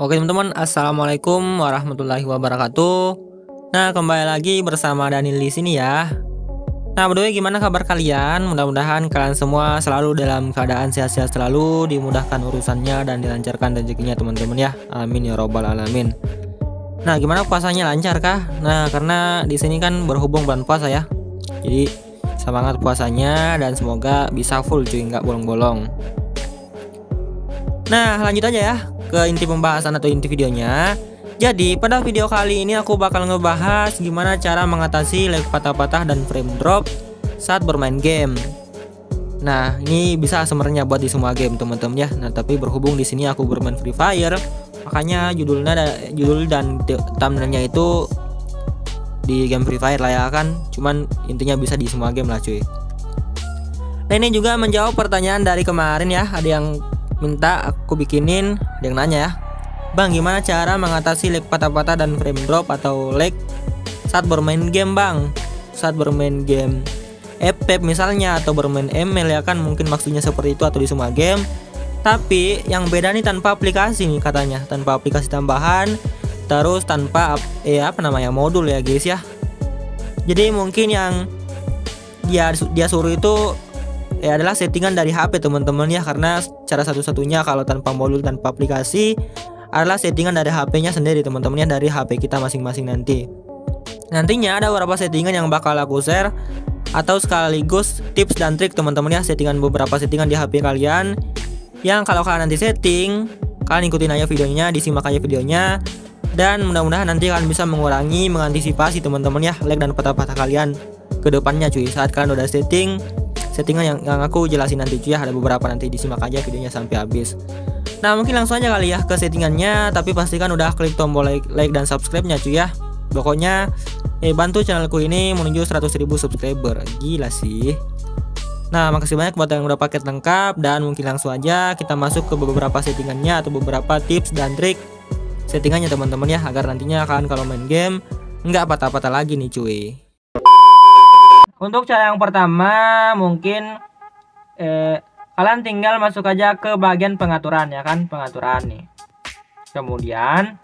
Oke teman-teman, Assalamualaikum warahmatullahi wabarakatuh. Nah, kembali lagi bersama Daniel di sini ya. Nah, berdua gimana kabar kalian? Mudah-mudahan kalian semua selalu dalam keadaan sehat-sehat selalu, dimudahkan urusannya dan dilancarkan rezekinya teman-teman ya. Amin ya robbal alamin. Nah, gimana puasanya lancar kah? Nah, karena di sini kan berhubung bulan puasa ya. Jadi semangat puasanya dan semoga bisa full cuy, nggak bolong-bolong. Nah, lanjut aja ya ke inti pembahasan atau inti videonya. Jadi, pada video kali ini aku bakal ngebahas gimana cara mengatasi lag patah-patah dan frame drop saat bermain game. Nah, ini bisa sebenarnya buat di semua game, teman-teman ya. Nah, tapi berhubung di sini aku bermain Free Fire, makanya judulnya judul dan thumbnailnya itu di game Free Fire lah ya kan. Cuman intinya bisa di semua game lah, cuy. Nah, ini juga menjawab pertanyaan dari kemarin ya. Ada yang minta aku bikinin yang nanya ya. Bang gimana cara mengatasi lag patah-patah dan frame drop atau lag saat bermain game bang? Saat bermain game FP misalnya atau bermain ML ya kan? Mungkin maksudnya seperti itu atau di semua game. Tapi yang beda nih tanpa aplikasi nih katanya. Tanpa aplikasi tambahan terus tanpa eh apa namanya modul ya guys ya. Jadi mungkin yang dia dia suruh itu ya adalah settingan dari HP teman-teman ya. Karena cara satu-satunya kalau tanpa modul tanpa aplikasi adalah settingan dari HP-nya sendiri teman-teman ya dari HP kita masing-masing nanti. Nantinya ada beberapa settingan yang bakal aku share atau sekaligus tips dan trik teman-teman ya settingan beberapa settingan di HP kalian. Yang kalau kalian nanti setting kalian ikutin aja videonya disimak aja videonya. Dan mudah-mudahan nanti kalian bisa mengurangi mengantisipasi teman-teman ya lag dan patah-patah kalian ke depannya cuy. Saat kalian udah setting settingan yang, yang aku jelasin nanti cuy ya. Ada beberapa nanti disimak aja videonya sampai habis. Nah mungkin langsung aja kali ya ke settingannya. Tapi pastikan udah klik tombol like, like dan subscribe nya cuy ya. Pokoknya eh bantu channelku ini menuju 100.000 subscriber. Gila sih. Nah, makasih banyak buat yang udah paket lengkap. Dan mungkin langsung aja kita masuk ke beberapa settingannya atau beberapa tips dan trik settingannya teman-teman ya. Agar nantinya kalian kalau main game nggak patah-patah lagi nih cuy. Untuk cara yang pertama mungkin eh, kalian tinggal masuk aja ke bagian pengaturan ya kan pengaturan nih. Kemudian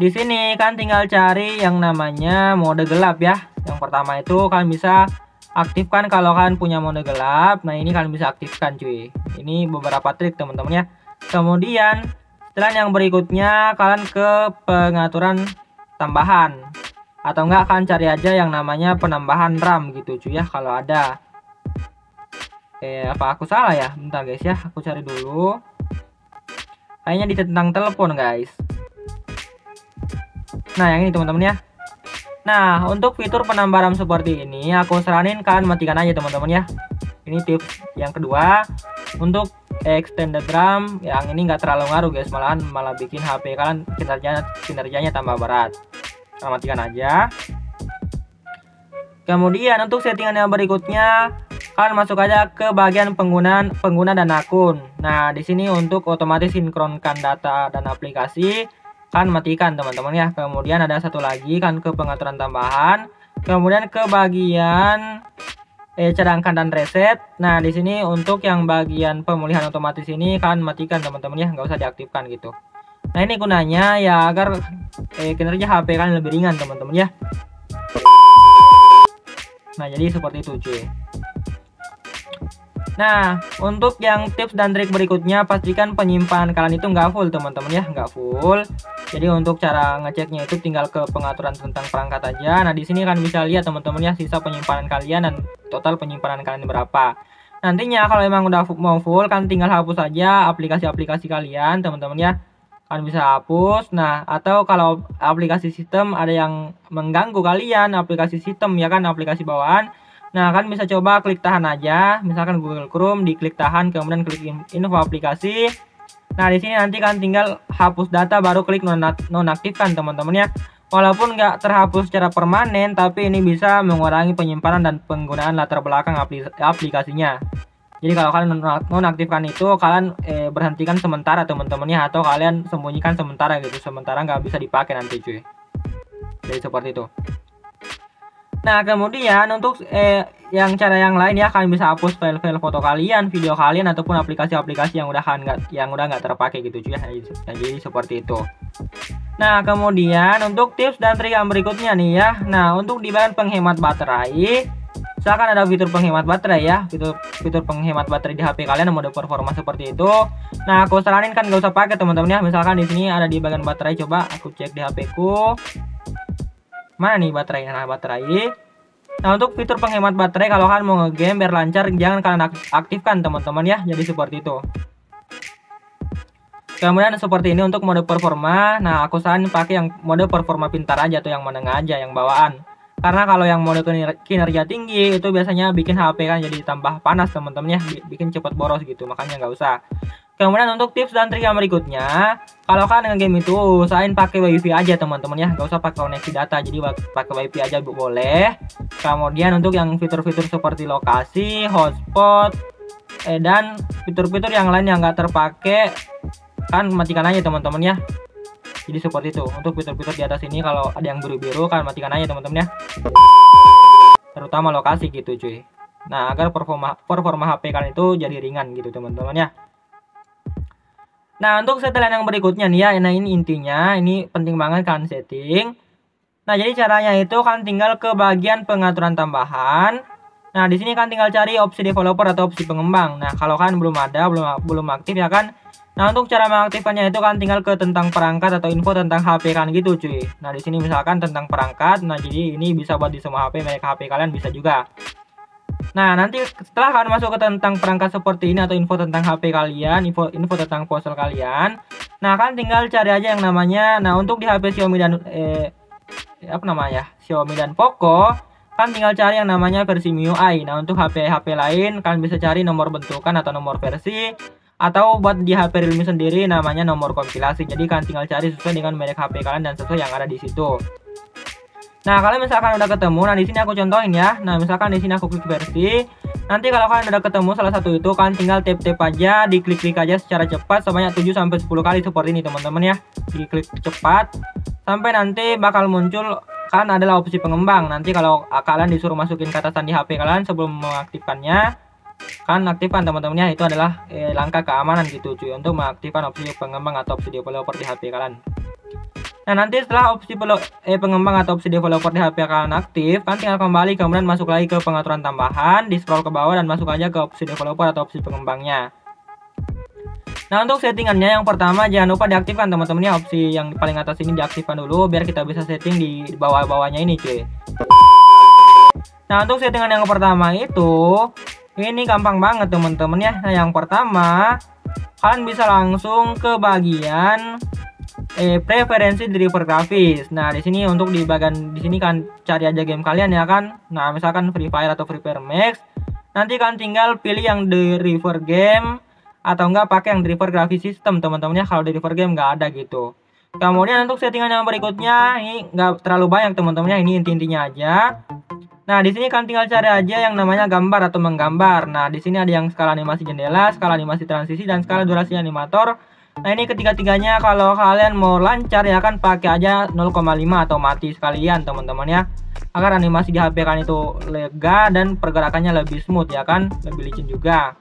di sini kan tinggal cari yang namanya mode gelap ya. Yang pertama itu kalian bisa aktifkan kalau kalian punya mode gelap. Nah ini kalian bisa aktifkan cuy. Ini beberapa trik teman-teman ya. Kemudian setelah yang berikutnya kalian ke pengaturan tambahan atau enggak akan cari aja yang namanya penambahan RAM gitu cuy ya kalau ada. Eh apa aku salah ya? Bentar guys ya aku cari dulu. Kayaknya di tentang telepon guys. Nah yang ini teman-teman ya. Nah untuk fitur penambah RAM seperti ini aku saranin kalian matikan aja teman-teman ya. Ini tips yang kedua untuk extended RAM yang ini enggak terlalu ngaruh guys malahan malah bikin HP kalian kinerjanya kinerjanya tambah berat kita matikan aja. Kemudian untuk settingan yang berikutnya kalian masuk aja ke bagian penggunaan pengguna dan akun. Nah di sini untuk otomatis sinkronkan data dan aplikasi kalian matikan teman-teman ya. Kemudian ada satu lagi kan ke pengaturan tambahan. Kemudian ke bagian eh, cadangkan dan reset. Nah di sini untuk yang bagian pemulihan otomatis ini kalian matikan teman-teman ya. Nggak usah diaktifkan gitu Nah ini gunanya ya agar eh, kinerja HP kalian lebih ringan teman-teman ya. Nah jadi seperti itu cuy. Nah untuk yang tips dan trik berikutnya pastikan penyimpanan kalian itu nggak full teman-teman ya nggak full. Jadi untuk cara ngeceknya itu tinggal ke pengaturan tentang perangkat aja. Nah di sini kan bisa lihat teman-teman ya sisa penyimpanan kalian dan total penyimpanan kalian berapa. Nantinya kalau emang udah mau full kan tinggal hapus saja aplikasi-aplikasi kalian teman-teman ya kalian bisa hapus. Nah atau kalau aplikasi sistem ada yang mengganggu kalian aplikasi sistem ya kan aplikasi bawaan. Nah kan bisa coba klik tahan aja. Misalkan Google Chrome diklik tahan kemudian klik info aplikasi. Nah di sini nanti kan tinggal hapus data baru klik nonaktifkan teman-teman ya. Walaupun nggak terhapus secara permanen tapi ini bisa mengurangi penyimpanan dan penggunaan latar belakang aplikasinya jadi kalau kalian nonaktifkan itu kalian eh, berhentikan sementara teman-temannya atau kalian sembunyikan sementara gitu sementara nggak bisa dipakai nanti cuy jadi seperti itu nah kemudian untuk eh, yang cara yang lain ya kalian bisa hapus file-file foto kalian, video kalian ataupun aplikasi-aplikasi yang udah nggak yang udah nggak terpakai gitu cuy ya. Jadi seperti itu. Nah, kemudian untuk tips dan trik yang berikutnya nih ya. Nah, untuk di bagian penghemat baterai, misalkan ada fitur penghemat baterai ya, fitur fitur penghemat baterai di HP kalian mode performa seperti itu. Nah, aku saranin kan gak usah pakai teman-teman ya. Misalkan di sini ada di bagian baterai, coba aku cek di HP ku. Mana nih baterai? Nah, baterai. Nah untuk fitur penghemat baterai kalau kalian mau ngegame biar lancar jangan kalian aktifkan teman-teman ya jadi seperti itu Kemudian seperti ini untuk mode performa. Nah, aku saranin pakai yang mode performa pintar aja atau yang menengah aja, yang bawaan. Karena kalau yang mode kinerja tinggi itu biasanya bikin HP kan jadi tambah panas teman-teman ya, bikin cepat boros gitu. Makanya nggak usah. Kemudian untuk tips dan trik yang berikutnya, kalau kalian dengan game itu usahain pakai wifi aja teman-teman ya, nggak usah pakai koneksi data, jadi pakai wifi aja boleh. Kemudian untuk yang fitur-fitur seperti lokasi, hotspot, eh, dan fitur-fitur yang lain yang nggak terpakai, kan matikan aja teman-teman ya. Jadi seperti itu. Untuk fitur-fitur di atas ini kalau ada yang biru-biru kan matikan aja teman-teman ya. Terutama lokasi gitu cuy. Nah, agar performa performa HP kalian itu jadi ringan gitu teman-teman ya. Nah, untuk setelan yang berikutnya nih ya, nah ini intinya, ini penting banget kan setting. Nah, jadi caranya itu kan tinggal ke bagian pengaturan tambahan. Nah, di sini kan tinggal cari opsi developer atau opsi pengembang. Nah, kalau kan belum ada, belum belum aktif ya kan. Nah, untuk cara mengaktifkannya itu kan tinggal ke tentang perangkat atau info tentang HP kan gitu, cuy. Nah, di sini misalkan tentang perangkat. Nah, jadi ini bisa buat di semua HP, merek HP kalian bisa juga. Nah, nanti setelah kalian masuk ke tentang perangkat seperti ini atau info tentang HP kalian, info info tentang ponsel kalian. Nah, kan tinggal cari aja yang namanya nah untuk di HP Xiaomi dan eh apa namanya? Xiaomi dan Poco kan tinggal cari yang namanya versi MIUI. Nah, untuk HP HP lain kalian bisa cari nomor bentukan atau nomor versi atau buat di HP Realme sendiri namanya nomor kompilasi. Jadi kalian tinggal cari sesuai dengan merek HP kalian dan sesuai yang ada di situ. Nah, kalian misalkan udah ketemu, nah di sini aku contohin ya. Nah, misalkan di sini aku klik versi. Nanti kalau kalian udah ketemu salah satu itu, kalian tinggal tap-tap aja, diklik-klik aja secara cepat sebanyak 7 sampai 10 kali seperti ini, teman-teman ya. Diklik cepat sampai nanti bakal muncul kan adalah opsi pengembang. Nanti kalau kalian disuruh masukin kata sandi HP kalian sebelum mengaktifkannya, kan aktifkan teman-teman ya. Itu adalah eh, langkah keamanan gitu cuy untuk mengaktifkan opsi pengembang atau opsi developer di HP kalian. Nah nanti setelah opsi eh, pengembang atau opsi developer di HP kalian aktif, kan tinggal kembali kemudian masuk lagi ke pengaturan tambahan, di scroll ke bawah dan masuk aja ke opsi developer atau opsi pengembangnya. Nah untuk settingannya yang pertama jangan lupa diaktifkan teman-teman ya opsi yang paling atas ini diaktifkan dulu biar kita bisa setting di bawah-bawahnya ini cuy. Nah untuk settingan yang pertama itu ini gampang banget teman-teman ya. Nah yang pertama kalian bisa langsung ke bagian eh preferensi driver grafis. Nah, di sini untuk di bagian di sini kan cari aja game kalian ya kan. Nah, misalkan Free Fire atau Free Fire Max. Nanti kan tinggal pilih yang driver game atau enggak pakai yang driver grafis system teman-teman ya. Kalau driver game enggak ada gitu. Kemudian untuk settingan yang berikutnya ini enggak terlalu banyak teman-teman ya. Ini inti-intinya aja. Nah, di sini kan tinggal cari aja yang namanya gambar atau menggambar. Nah, di sini ada yang skala animasi jendela, skala animasi transisi dan skala durasi animator. Nah ini ketiga-tiganya kalau kalian mau lancar ya kan pakai aja 0,5 atau mati sekalian teman-teman ya agar animasi di HP kan itu lega dan pergerakannya lebih smooth ya kan lebih licin juga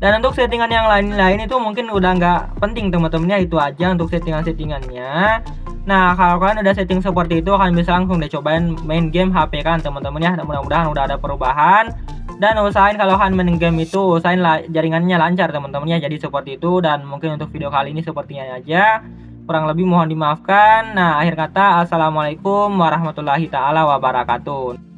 dan untuk settingan yang lain-lain itu mungkin udah nggak penting teman-teman ya itu aja untuk settingan-settingannya Nah kalau kalian udah setting seperti itu kalian bisa langsung deh cobain main game HP kan teman-teman ya. Mudah-mudahan udah ada perubahan. Dan usahain kalau kalian main game itu usahain lah jaringannya lancar teman-teman ya. Jadi seperti itu dan mungkin untuk video kali ini sepertinya aja. Kurang lebih mohon dimaafkan. Nah akhir kata assalamualaikum warahmatullahi taala wabarakatuh